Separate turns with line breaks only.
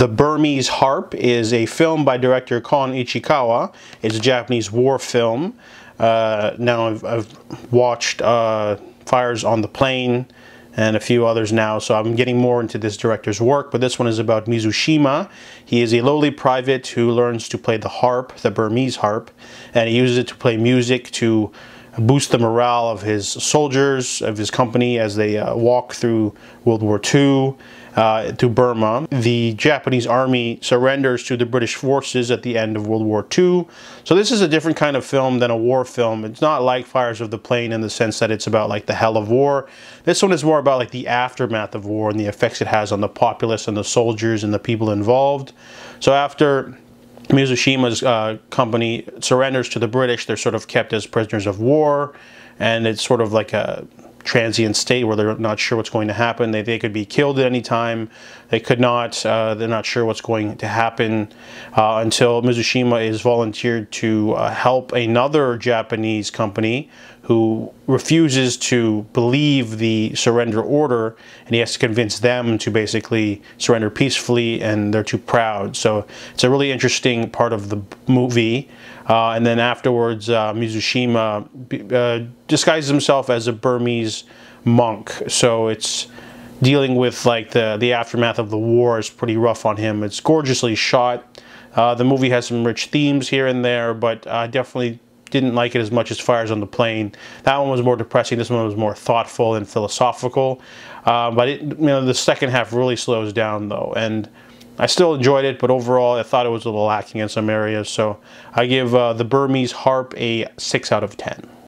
The Burmese Harp is a film by director Kon Ichikawa. It's a Japanese war film. Uh, now I've, I've watched uh, Fires on the Plain and a few others now, so I'm getting more into this director's work. But this one is about Mizushima. He is a lowly private who learns to play the harp, the Burmese harp, and he uses it to play music to boost the morale of his soldiers, of his company as they uh, walk through World War II uh, to Burma. The Japanese army surrenders to the British forces at the end of World War II. So this is a different kind of film than a war film. It's not like Fires of the Plain in the sense that it's about like the hell of war. This one is more about like the aftermath of war and the effects it has on the populace and the soldiers and the people involved. So after Mizushima's uh, company surrenders to the British, they're sort of kept as prisoners of war, and it's sort of like a transient state where they're not sure what's going to happen. They, they could be killed at any time. They could not. Uh, they're not sure what's going to happen uh, until Mizushima is volunteered to uh, help another Japanese company who refuses to believe the surrender order and he has to convince them to basically surrender peacefully and they're too proud. So it's a really interesting part of the movie. Uh, and then afterwards, uh, Mizushima uh, disguises himself as a Burmese monk. So it's dealing with like the, the aftermath of the war is pretty rough on him. It's gorgeously shot. Uh, the movie has some rich themes here and there, but I definitely didn't like it as much as Fires on the Plain. That one was more depressing. This one was more thoughtful and philosophical. Uh, but it, you know, the second half really slows down though, and I still enjoyed it, but overall I thought it was a little lacking in some areas. So I give uh, the Burmese Harp a 6 out of 10.